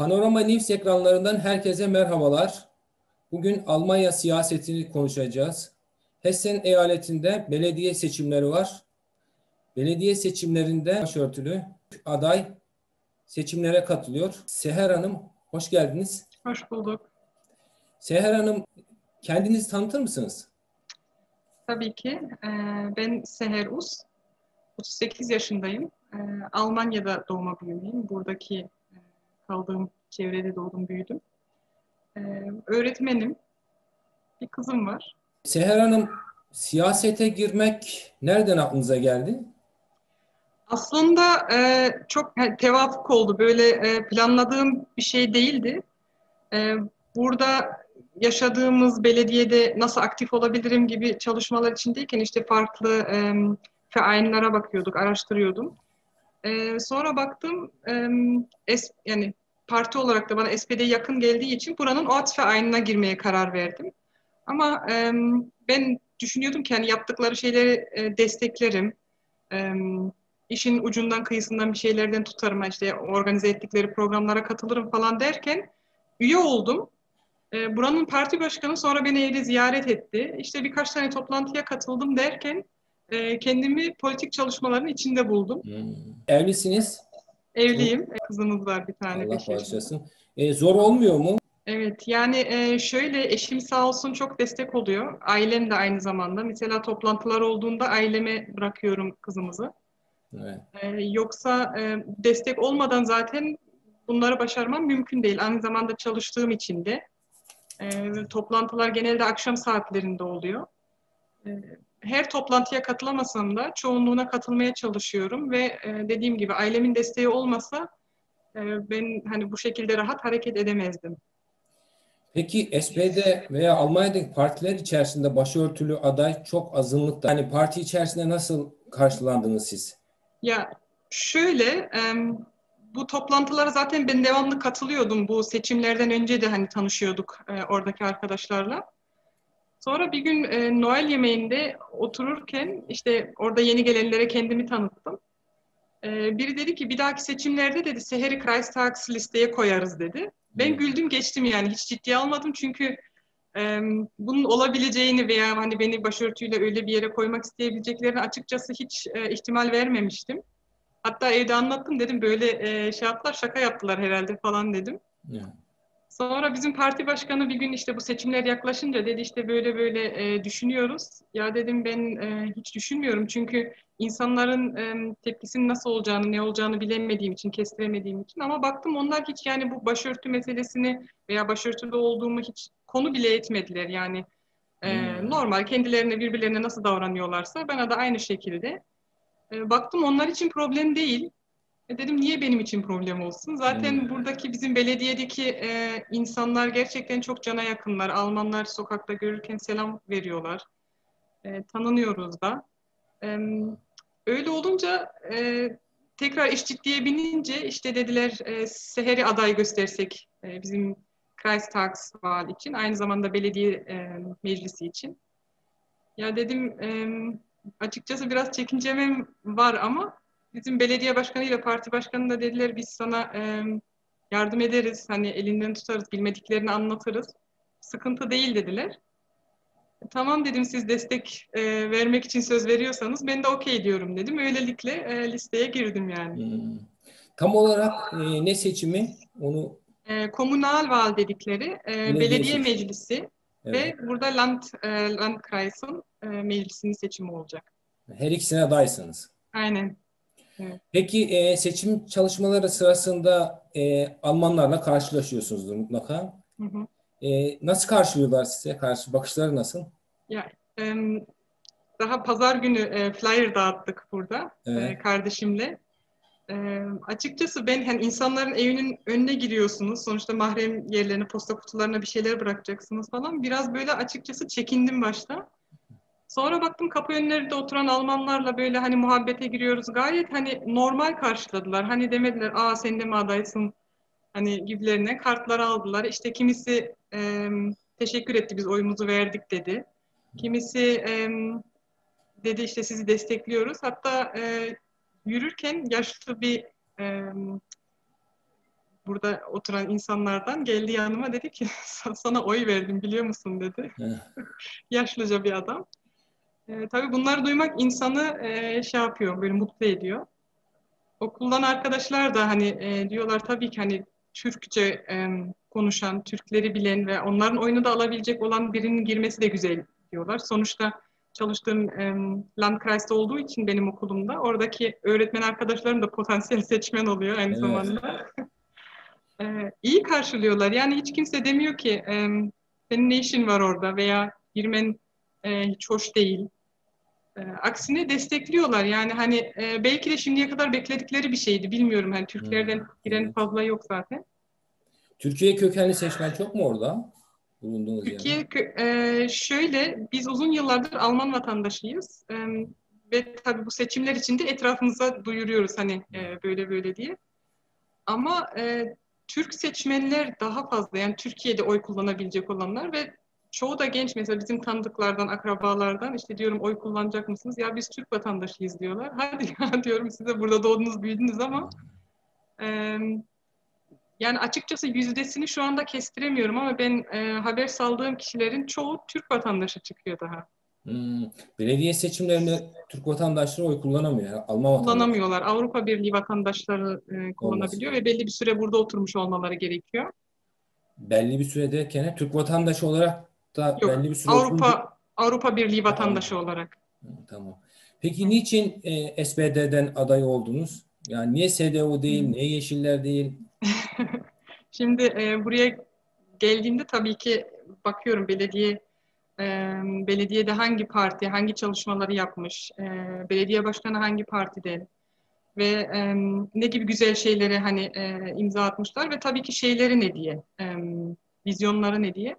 Panorama News ekranlarından herkese merhabalar. Bugün Almanya siyasetini konuşacağız. Hessen eyaletinde belediye seçimleri var. Belediye seçimlerinde başörtülü aday seçimlere katılıyor. Seher Hanım hoş geldiniz. Hoş bulduk. Seher Hanım kendinizi tanıtır mısınız? Tabii ki. Ee, ben Seher Us. 38 yaşındayım. Ee, Almanya'da doğma büyümeyim. Buradaki kaldığım çevrede doğdum, büyüdüm. Ee, öğretmenim. Bir kızım var. Seher Hanım siyasete girmek nereden aklınıza geldi? Aslında e, çok yani, tevafuk oldu. Böyle e, planladığım bir şey değildi. E, burada yaşadığımız belediyede nasıl aktif olabilirim gibi çalışmalar içindeyken işte farklı e, feainlere bakıyorduk, araştırıyordum. E, sonra baktım e, es, yani parti olarak da bana SPD yakın geldiği için buranın OAT feainine girmeye karar verdim. Ama e, ben düşünüyordum ki hani yaptıkları şeyleri e, desteklerim. E, işin ucundan kıyısından bir şeylerden tutarım. işte organize ettikleri programlara katılırım falan derken üye oldum. E, buranın parti başkanı sonra beni evde ziyaret etti. İşte birkaç tane toplantıya katıldım derken e, kendimi politik çalışmaların içinde buldum. Hmm. Evlisiniz? Evliyim. Kızımız var bir tane. Allah bağışlasın. E, zor olmuyor mu? Evet yani e, şöyle eşim sağ olsun çok destek oluyor. Ailem de aynı zamanda. Mesela toplantılar olduğunda aileme bırakıyorum kızımızı. Evet. E, yoksa e, destek olmadan zaten bunları başarmam mümkün değil. Aynı zamanda çalıştığım için de e, toplantılar genelde akşam saatlerinde oluyor. E, her toplantıya katılamasam da çoğunluğuna katılmaya çalışıyorum ve e, dediğim gibi ailemin desteği olmasa e, ben hani bu şekilde rahat hareket edemezdim. Peki SPD veya Almanya'daki partiler içerisinde başörtülü aday çok azınlıkta. Hani parti içerisinde nasıl karşılandınız siz? Ya şöyle, e, bu toplantılara zaten ben devamlı katılıyordum. Bu seçimlerden önce de hani tanışıyorduk e, oradaki arkadaşlarla. Sonra bir gün e, Noel yemeğinde otururken işte orada yeni gelenlere kendimi tanıttım. E, biri dedi ki bir dahaki seçimlerde dedi Seheri Kreistags listeye koyarız dedi. Ben güldüm geçtim yani hiç ciddiye almadım çünkü e, bunun olabileceğini veya hani beni başörtüyle öyle bir yere koymak isteyebileceklerini açıkçası hiç e, ihtimal vermemiştim. Hatta evde anlattım dedim böyle e, şey yaptılar şaka yaptılar herhalde falan dedim. Yeah. Sonra bizim parti başkanı bir gün işte bu seçimler yaklaşınca dedi işte böyle böyle e, düşünüyoruz. Ya dedim ben e, hiç düşünmüyorum çünkü insanların e, tepkisinin nasıl olacağını, ne olacağını bilemediğim için, kestiremediğim için. Ama baktım onlar hiç yani bu başörtü meselesini veya başörtülü olduğumu hiç konu bile etmediler. Yani e, hmm. normal kendilerine birbirlerine nasıl davranıyorlarsa bana da aynı şekilde. E, baktım onlar için problem değil. E dedim niye benim için problem olsun? Zaten hmm. buradaki bizim belediyedeki e, insanlar gerçekten çok cana yakınlar. Almanlar sokakta görürken selam veriyorlar. E, tanınıyoruz da. E, öyle olunca e, tekrar iş ciddiye binince işte dediler e, Seher'i aday göstersek e, bizim Kreistagswahl için. Aynı zamanda belediye e, meclisi için. Ya dedim e, açıkçası biraz çekincemem var ama bizim belediye başkanı ile parti başkanı da dediler biz sana e, yardım ederiz. Hani elinden tutarız, bilmediklerini anlatırız. Sıkıntı değil dediler. E, tamam dedim siz destek e, vermek için söz veriyorsanız ben de okey diyorum dedim. Öylelikle e, listeye girdim yani. Hmm. Tam olarak e, ne seçimi? Onu e, Kommunalwahl dedikleri e, belediye, belediye meclisi evet. ve burada Land e, Landkreis'in e, meclisinin seçimi olacak. Her ikisine adaysınız. Aynen. Peki e, seçim çalışmaları sırasında e, Almanlarla karşılaşıyorsunuzdur mutlaka. Hı hı. E, nasıl karşılıyorlar size? Karşı bakışları nasıl? Ya, e, daha pazar günü e, flyer dağıttık burada evet. e, kardeşimle. E, açıkçası ben hani insanların evinin önüne giriyorsunuz. Sonuçta mahrem yerlerine, posta kutularına bir şeyler bırakacaksınız falan. Biraz böyle açıkçası çekindim başta. Sonra baktım kapı önlerinde oturan Almanlarla böyle hani muhabbete giriyoruz. Gayet hani normal karşıladılar. Hani demediler aa sen de mi adaysın hani gibilerine kartlar aldılar. İşte kimisi e, teşekkür etti biz oyumuzu verdik dedi. Kimisi e, dedi işte sizi destekliyoruz. Hatta e, yürürken yaşlı bir e, burada oturan insanlardan geldi yanıma dedi ki sana oy verdim biliyor musun dedi. Yaşlıca bir adam. E, tabii bunları duymak insanı e, şey yapıyor, böyle mutlu ediyor. Okuldan arkadaşlar da hani e, diyorlar tabii ki hani Türkçe e, konuşan, Türkleri bilen ve onların oyunu da alabilecek olan birinin girmesi de güzel diyorlar. Sonuçta çalıştığım e, Landkreis'te olduğu için benim okulumda oradaki öğretmen arkadaşlarım da potansiyel seçmen oluyor aynı evet. zamanda. e, iyi karşılıyorlar. Yani hiç kimse demiyor ki e, senin ne işin var orada veya girmen e, hiç hoş değil. E, aksine destekliyorlar. Yani hani e, belki de şimdiye kadar bekledikleri bir şeydi. Bilmiyorum. Hani Türklerden hmm. giren fazla yok zaten. Türkiye kökenli seçmen çok mu orada? Bulunduğunuz Türkiye e, şöyle biz uzun yıllardır Alman vatandaşıyız. E, ve tabii bu seçimler içinde etrafımıza duyuruyoruz hani e, böyle böyle diye. Ama e, Türk seçmenler daha fazla yani Türkiye'de oy kullanabilecek olanlar ve çoğu da genç mesela bizim tanıdıklardan, akrabalardan işte diyorum oy kullanacak mısınız? Ya biz Türk vatandaşıyız diyorlar. Hadi ya diyorum size burada doğdunuz büyüdünüz ama e, yani açıkçası yüzdesini şu anda kestiremiyorum ama ben e, haber saldığım kişilerin çoğu Türk vatandaşı çıkıyor daha. Hmm. Belediye seçimlerinde Türk vatandaşları oy kullanamıyor. Yani Alman Kullanamıyorlar. Avrupa Birliği vatandaşları e, kullanabiliyor Olmaz. ve belli bir süre burada oturmuş olmaları gerekiyor. Belli bir süre derken Türk vatandaşı olarak da Yok, belli bir süre Avrupa oturunca... Avrupa Birliği vatandaşı tamam. olarak. Tamam. Peki niçin e, SPD'den aday oldunuz? Yani niye SDO değil, niye Yeşiller değil? Şimdi e, buraya geldiğimde tabii ki bakıyorum belediye e, belediyede hangi parti, hangi çalışmaları yapmış, e, belediye başkanı hangi partiden ve e, ne gibi güzel şeyleri hani e, imza atmışlar ve tabii ki şeyleri ne diye, e, vizyonları ne diye.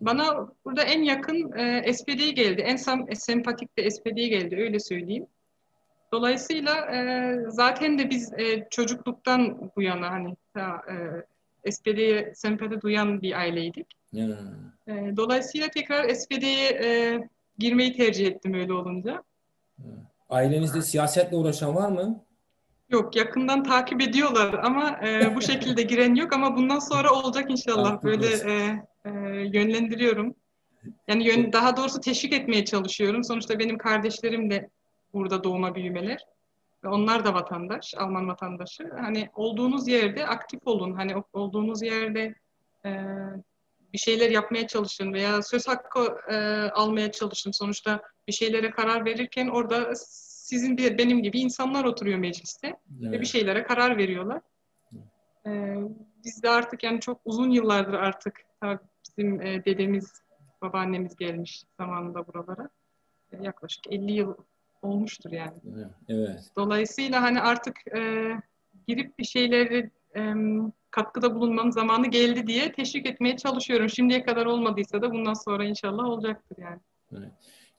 Bana burada en yakın e, SPD geldi, en sem sempatik de SPD geldi öyle söyleyeyim. Dolayısıyla e, zaten de biz e, çocukluktan bu yana hani e, SPD'ye sempati duyan bir aileydik. Hmm. E, dolayısıyla tekrar SPD'ye e, girmeyi tercih ettim öyle olunca. Ailenizde siyasetle uğraşan var mı? Yok yakından takip ediyorlar ama e, bu şekilde giren yok ama bundan sonra olacak inşallah böyle e, e, yönlendiriyorum. Yani yön, daha doğrusu teşvik etmeye çalışıyorum. Sonuçta benim kardeşlerim de burada doğma büyümeler. Ve onlar da vatandaş, Alman vatandaşı. Hani olduğunuz yerde aktif olun. Hani olduğunuz yerde e, bir şeyler yapmaya çalışın veya söz hakkı e, almaya çalışın. Sonuçta bir şeylere karar verirken orada sizin bir benim gibi insanlar oturuyor mecliste evet. ve bir şeylere karar veriyorlar. E, biz de artık yani çok uzun yıllardır artık bizim e, dedemiz, babaannemiz gelmiş zamanında buralara. E, yaklaşık 50 yıl olmuştur yani. Evet. Dolayısıyla hani artık e, girip bir şeyleri e, katkıda bulunmanın zamanı geldi diye teşvik etmeye çalışıyorum. Şimdiye kadar olmadıysa da bundan sonra inşallah olacaktır yani. Evet.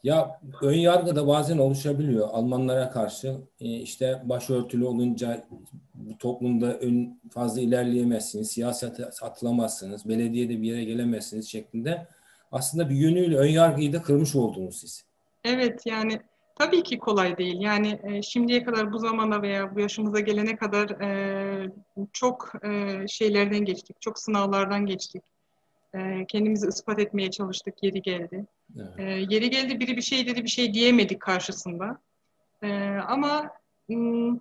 Ya ön yargı da bazen oluşabiliyor Almanlara karşı. E, işte başörtülü olunca bu toplumda ön fazla ilerleyemezsiniz, siyasete atılamazsınız, belediyede bir yere gelemezsiniz şeklinde. Aslında bir yönüyle ön yargıyı da kırmış oldunuz siz. Evet yani Tabii ki kolay değil. Yani e, şimdiye kadar bu zamana veya bu yaşımıza gelene kadar e, çok e, şeylerden geçtik, çok sınavlardan geçtik. E, kendimizi ispat etmeye çalıştık, yeri geldi. Evet. E, yeri geldi biri bir şey dedi, bir şey diyemedik karşısında. E, ama m,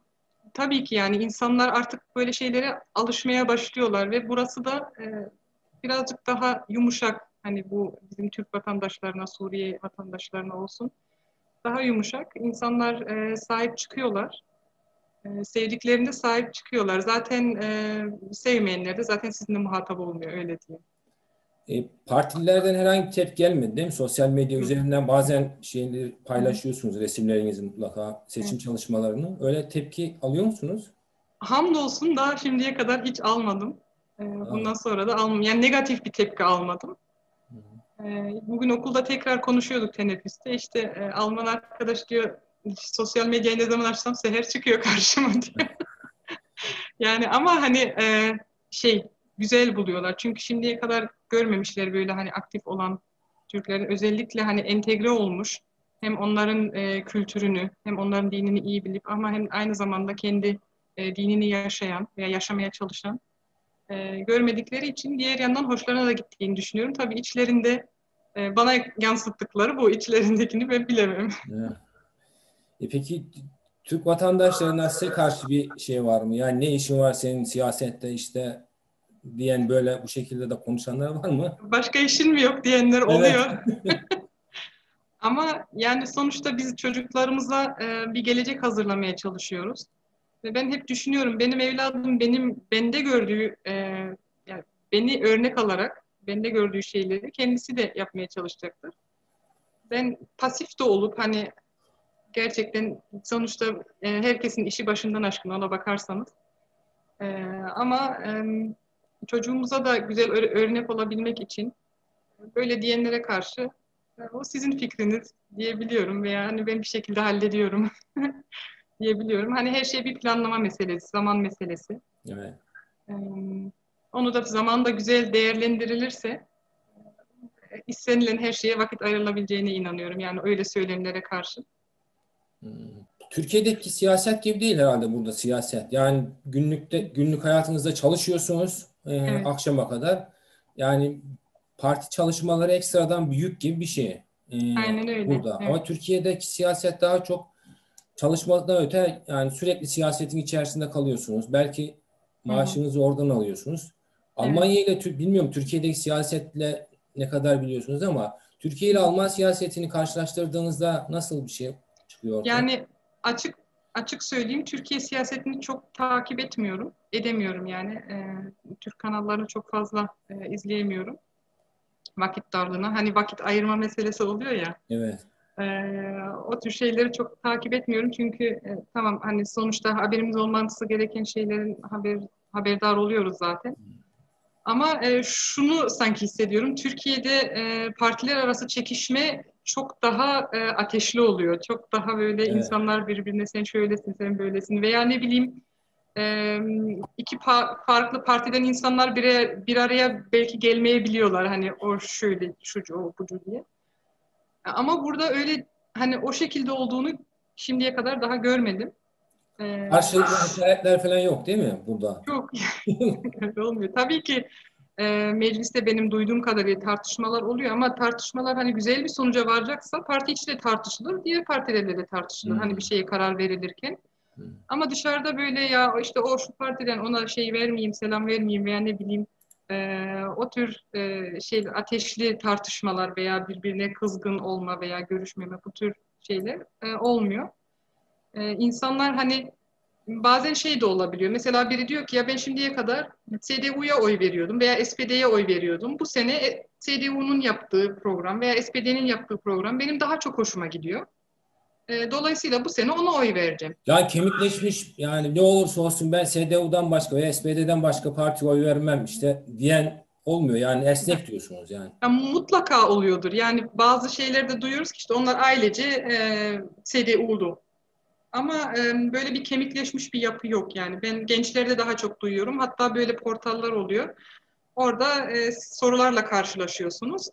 tabii ki yani insanlar artık böyle şeylere alışmaya başlıyorlar ve burası da e, birazcık daha yumuşak. Hani bu bizim Türk vatandaşlarına, Suriye vatandaşlarına olsun daha yumuşak. İnsanlar e, sahip çıkıyorlar. E, sevdiklerinde sahip çıkıyorlar. Zaten e, sevmeyenler de zaten sizinle muhatap olmuyor öyle diyeyim. E, partililerden herhangi bir tepki gelmedi değil mi? Sosyal medya üzerinden bazen şeyleri paylaşıyorsunuz, resimlerinizi mutlaka, seçim çalışmalarını. Öyle tepki alıyor musunuz? Hamdolsun daha şimdiye kadar hiç almadım. E, bundan sonra da almam. Yani negatif bir tepki almadım. Ee, bugün okulda tekrar konuşuyorduk teneffüste. İşte e, Alman arkadaş diyor sosyal medyayı ne zaman açsam seher çıkıyor karşıma diyor. yani ama hani e, şey güzel buluyorlar. Çünkü şimdiye kadar görmemişler böyle hani aktif olan Türklerin özellikle hani entegre olmuş hem onların e, kültürünü hem onların dinini iyi bilip ama hem aynı zamanda kendi e, dinini yaşayan veya yaşamaya çalışan e, görmedikleri için diğer yandan hoşlarına da gittiğini düşünüyorum. Tabii içlerinde e, bana yansıttıkları bu içlerindekini ben bilemem. E peki Türk vatandaşlarına size karşı bir şey var mı? Yani ne işin var senin siyasette işte diyen böyle bu şekilde de konuşanlar var mı? Başka işin mi yok diyenler oluyor. Evet. Ama yani sonuçta biz çocuklarımıza e, bir gelecek hazırlamaya çalışıyoruz. Ve ben hep düşünüyorum benim evladım benim bende gördüğü e, yani beni örnek alarak bende gördüğü şeyleri kendisi de yapmaya çalışacaktır. Ben pasif de olup hani gerçekten sonuçta e, herkesin işi başından aşkın ona bakarsanız. E, ama e, çocuğumuza da güzel örnek olabilmek için böyle diyenlere karşı o sizin fikriniz diyebiliyorum veya hani ben bir şekilde hallediyorum diyebiliyorum. Hani her şey bir planlama meselesi, zaman meselesi. Evet. Onu da zamanda güzel değerlendirilirse istenilen her şeye vakit ayrılabileceğine inanıyorum. Yani öyle söylemlere karşı. Hmm. Türkiye'deki siyaset gibi değil herhalde burada siyaset. Yani günlükte günlük hayatınızda çalışıyorsunuz e, evet. akşama kadar. Yani parti çalışmaları ekstradan büyük gibi bir şey. E, Aynen öyle. Burada. Evet. Ama Türkiye'deki siyaset daha çok çalışmadan öte yani sürekli siyasetin içerisinde kalıyorsunuz. Belki maaşınızı Hı-hı. oradan alıyorsunuz. Almanya ile evet. bilmiyorum Türkiye'deki siyasetle ne kadar biliyorsunuz ama Türkiye ile Alman siyasetini karşılaştırdığınızda nasıl bir şey çıkıyor? Orada? Yani açık açık söyleyeyim Türkiye siyasetini çok takip etmiyorum. Edemiyorum yani. E, Türk kanallarını çok fazla e, izleyemiyorum. Vakit darlığına. Hani vakit ayırma meselesi oluyor ya. Evet. E, o tür şeyleri çok takip etmiyorum. Çünkü e, tamam hani sonuçta haberimiz olması gereken şeylerin haber haberdar oluyoruz zaten. Hmm. Ama e, şunu sanki hissediyorum. Türkiye'de e, partiler arası çekişme çok daha e, ateşli oluyor. Çok daha böyle evet. insanlar birbirine sen şöylesin, sen böylesin veya ne bileyim e, iki pa- farklı partiden insanlar bir, bir araya belki gelmeyebiliyorlar. Hani o şöyle, şucu, o bucu diye. Ama burada öyle hani o şekilde olduğunu şimdiye kadar daha görmedim. Ee, Karşılıklı hakaretler falan yok değil mi burada? Yok. olmuyor. Tabii ki e, mecliste benim duyduğum kadarıyla tartışmalar oluyor ama tartışmalar hani güzel bir sonuca varacaksa parti içinde tartışılır, diğer partilerle de tartışılır. Hmm. Hani bir şeye karar verilirken. Hmm. Ama dışarıda böyle ya işte o şu partiden ona şey vermeyeyim, selam vermeyeyim veya ne bileyim e, o tür e, şey ateşli tartışmalar veya birbirine kızgın olma veya görüşmeme bu tür şeyler e, olmuyor. E, insanlar hani bazen şey de olabiliyor. Mesela biri diyor ki ya ben şimdiye kadar CDU'ya oy veriyordum veya SPD'ye oy veriyordum. Bu sene e, CDU'nun yaptığı program veya SPD'nin yaptığı program benim daha çok hoşuma gidiyor. E, dolayısıyla bu sene ona oy vereceğim. Yani kemikleşmiş yani ne olursa olsun ben CDU'dan başka veya SPD'den başka parti oy vermem işte diyen olmuyor. Yani esnek diyorsunuz yani. yani. Mutlaka oluyordur. Yani bazı şeyleri de duyuyoruz ki işte onlar ailece e, CDU'lu ama e, böyle bir kemikleşmiş bir yapı yok yani. Ben gençlerde daha çok duyuyorum. Hatta böyle portallar oluyor. Orada e, sorularla karşılaşıyorsunuz.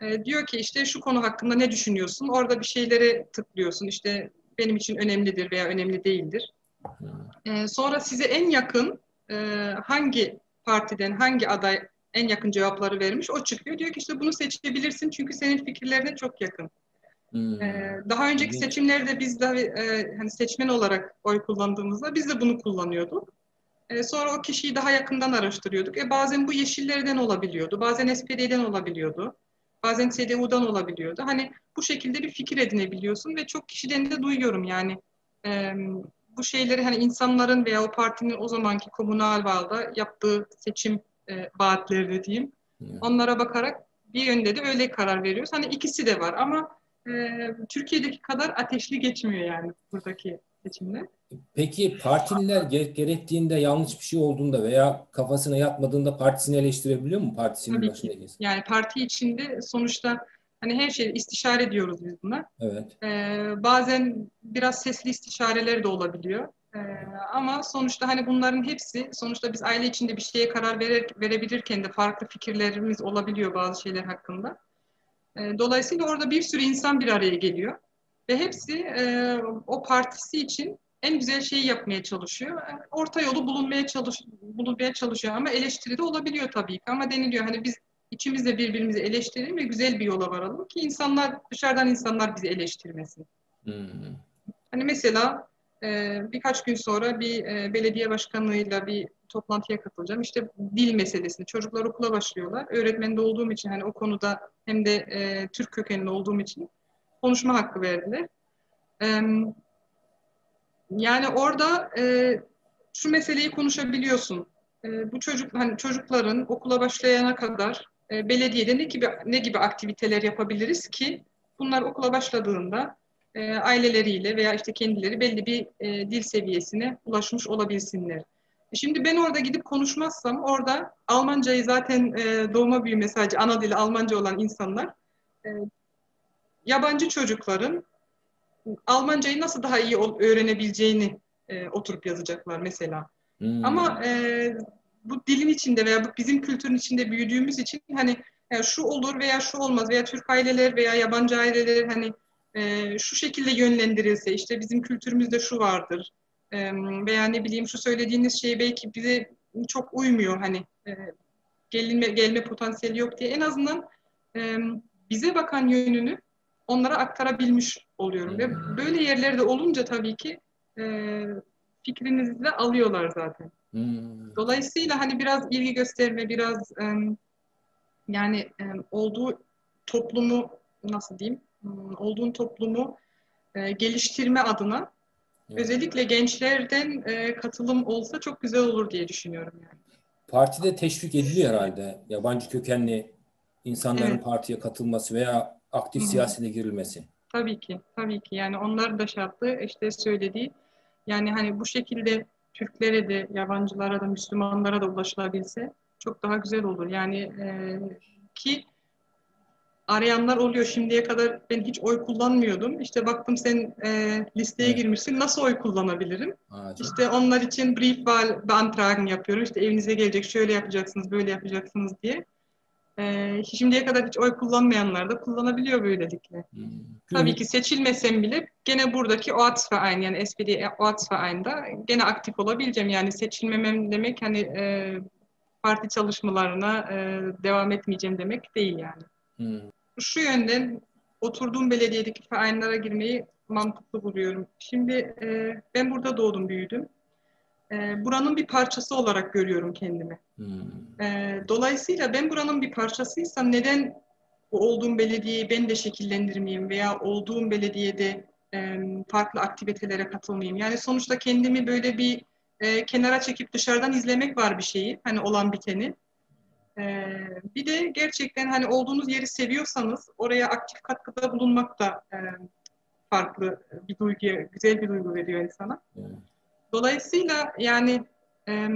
E, diyor ki işte şu konu hakkında ne düşünüyorsun? Orada bir şeyleri tıklıyorsun. İşte benim için önemlidir veya önemli değildir. E, sonra size en yakın e, hangi partiden, hangi aday en yakın cevapları vermiş o çıkıyor. Diyor ki işte bunu seçebilirsin çünkü senin fikirlerine çok yakın. Hmm. Ee, daha önceki seçimlerde biz de e, hani seçmen olarak oy kullandığımızda biz de bunu kullanıyorduk. E, sonra o kişiyi daha yakından araştırıyorduk. E, bazen bu yeşillerden olabiliyordu, bazen SPD'den olabiliyordu, bazen CDU'dan olabiliyordu. Hani bu şekilde bir fikir edinebiliyorsun ve çok kişiden de duyuyorum yani e, bu şeyleri hani insanların veya o partinin o zamanki komünal bağda yaptığı seçim e, vaatleri diyeyim. Hmm. Onlara bakarak bir yönde de öyle karar veriyoruz. Hani ikisi de var ama e, Türkiye'deki kadar ateşli geçmiyor yani buradaki seçimler. Peki partililer gerektiğinde yanlış bir şey olduğunda veya kafasına yatmadığında partisini eleştirebiliyor mu partisinin Tabii başındaki? Ki. Yani parti içinde sonuçta hani her şeyi istişare ediyoruz biz buna. Evet. Ee, bazen biraz sesli istişareler de olabiliyor. Ee, ama sonuçta hani bunların hepsi sonuçta biz aile içinde bir şeye karar verir, verebilirken de farklı fikirlerimiz olabiliyor bazı şeyler hakkında. E, dolayısıyla orada bir sürü insan bir araya geliyor ve hepsi e, o partisi için en güzel şeyi yapmaya çalışıyor. Orta yolu bulunmaya çalış bulunmaya çalışıyor ama eleştiri de olabiliyor tabii ki. Ama deniliyor hani biz içimizde birbirimizi eleştirelim ve güzel bir yola varalım ki insanlar dışarıdan insanlar bizi eleştirmesin. Hmm. Hani mesela e, birkaç gün sonra bir e, belediye başkanlığıyla bir toplantıya katılacağım. İşte dil meselesini. Çocuklar okula başlıyorlar. Öğretmen de olduğum için hani o konuda hem de e, Türk kökenli olduğum için konuşma hakkı verdiler. E, yani orada e, şu meseleyi konuşabiliyorsun. E, bu çocuk hani çocukların okula başlayana kadar belediyede ne gibi ne gibi aktiviteler yapabiliriz ki bunlar okula başladığında e, aileleriyle veya işte kendileri belli bir e, dil seviyesine ulaşmış olabilsinler. E, şimdi ben orada gidip konuşmazsam orada Almancayı zaten e, doğma büyüme sadece ana dili Almanca olan insanlar e, yabancı çocukların Almancayı nasıl daha iyi öğrenebileceğini e, oturup yazacaklar mesela. Hmm. Ama e, bu dilin içinde veya bu bizim kültürün içinde büyüdüğümüz için hani yani şu olur veya şu olmaz veya Türk aileler veya yabancı aileler hani e, şu şekilde yönlendirilse işte bizim kültürümüzde şu vardır e, veya ne bileyim şu söylediğiniz şey belki bize çok uymuyor hani e, gelme, gelme potansiyeli yok diye en azından e, bize bakan yönünü onlara aktarabilmiş oluyorum. Ve hmm. böyle yerlerde olunca tabii ki e, fikrinizi de alıyorlar zaten. Hmm. Dolayısıyla hani biraz ilgi gösterme, biraz e, yani e, olduğu toplumu nasıl diyeyim, olduğun toplumu e, geliştirme adına evet. özellikle gençlerden e, katılım olsa çok güzel olur diye düşünüyorum yani. Partide teşvik ediliyor herhalde yabancı kökenli insanların evet. partiye katılması veya aktif siyasete girilmesi. Tabii ki, tabii ki. Yani onlar da şartlı işte söylediği. Yani hani bu şekilde Türklere de, yabancılara da, Müslümanlara da ulaşılabilse çok daha güzel olur. Yani e, ki arayanlar oluyor. Şimdiye kadar ben hiç oy kullanmıyordum. İşte baktım sen e, listeye evet. girmişsin. Nasıl oy kullanabilirim? Aa, işte onlar için brief beantragen yapıyorum. İşte evinize gelecek, şöyle yapacaksınız, böyle yapacaksınız diye. E, şimdiye kadar hiç oy kullanmayanlar da kullanabiliyor böylelikle. Hmm. Tabii ki seçilmesem bile gene buradaki Ortsverein yani SPD Ortsverein'da gene aktif olabileceğim. Yani seçilmemem demek hani e, parti çalışmalarına e, devam etmeyeceğim demek değil yani. Hmm. Şu yönden oturduğum belediyedeki feinlere girmeyi mantıklı buluyorum. Şimdi e, ben burada doğdum, büyüdüm e, buranın bir parçası olarak görüyorum kendimi. Hmm. E, dolayısıyla ben buranın bir parçasıysam neden olduğum belediyeyi ben de şekillendirmeyeyim veya olduğum belediyede e, farklı aktivitelere katılmayayım? Yani sonuçta kendimi böyle bir e, kenara çekip dışarıdan izlemek var bir şeyi, hani olan biteni. E, bir de gerçekten hani olduğunuz yeri seviyorsanız oraya aktif katkıda bulunmak da e, farklı bir duygu, güzel bir duygu veriyor insana. Dolayısıyla yani e,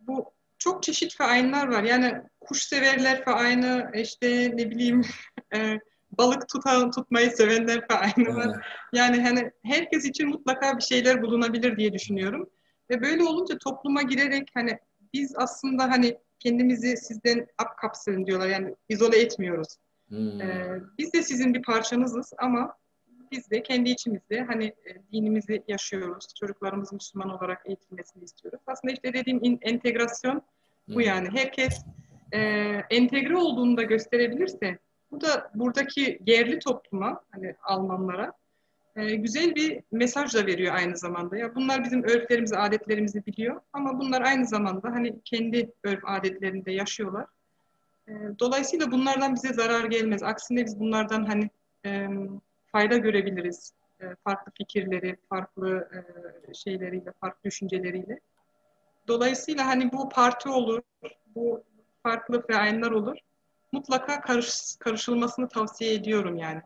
bu çok çeşit fainler var. Yani kuş severler faini, işte ne bileyim e, balık tutan, tutmayı sevenler faini var. Yani hani herkes için mutlaka bir şeyler bulunabilir diye düşünüyorum. Ve böyle olunca topluma girerek hani biz aslında hani kendimizi sizden up kapsın diyorlar. Yani izole etmiyoruz. Hmm. Ee, biz de sizin bir parçanızız ama biz de kendi içimizde hani e, dinimizi yaşıyoruz. Çocuklarımız Müslüman olarak eğitilmesini istiyoruz. Aslında işte dediğim in, entegrasyon bu hmm. yani. Herkes e, entegre olduğunu da gösterebilirse bu da buradaki yerli topluma hani Almanlara e, güzel bir mesaj da veriyor aynı zamanda. Ya bunlar bizim örflerimizi, adetlerimizi biliyor ama bunlar aynı zamanda hani kendi örf adetlerinde yaşıyorlar. E, dolayısıyla bunlardan bize zarar gelmez. Aksine biz bunlardan hani fayda görebiliriz. E, farklı fikirleri, farklı e, şeyleriyle, farklı düşünceleriyle. Dolayısıyla hani bu parti olur, bu farklı feayenler olur. Mutlaka karış, karışılmasını tavsiye ediyorum yani.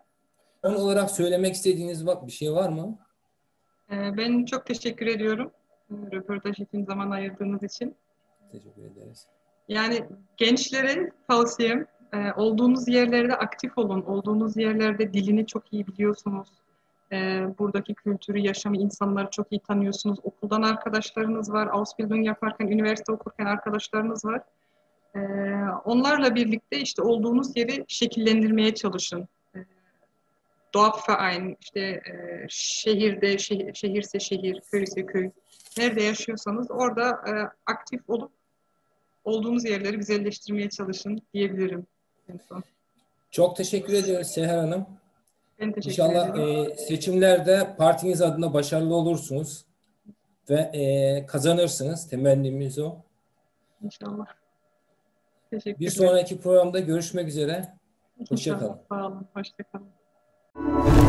Son olarak söylemek istediğiniz bir şey var mı? E, ben çok teşekkür ediyorum. Röportaj için zaman ayırdığınız için. Teşekkür ederiz. Yani gençlere tavsiyem e, olduğunuz yerlerde aktif olun. Olduğunuz yerlerde dilini çok iyi biliyorsunuz. E, buradaki kültürü, yaşamı, insanları çok iyi tanıyorsunuz. Okuldan arkadaşlarınız var. Ausbildung yaparken, üniversite okurken arkadaşlarınız var. E, onlarla birlikte işte olduğunuz yeri şekillendirmeye çalışın. E, Dorfverein, işte e, şehirde, şehir, şehirse şehir, köyse köy, nerede yaşıyorsanız orada e, aktif olup olduğunuz yerleri güzelleştirmeye çalışın diyebilirim en son. Çok teşekkür ediyoruz Seher Hanım. Ben teşekkür İnşallah ederim. e, seçimlerde partiniz adına başarılı olursunuz ve e, kazanırsınız. Temennimiz o. İnşallah. Teşekkür Bir sonraki programda görüşmek üzere. Hoşça İnşallah. kalın. Sağ olun. Hoşçakalın. you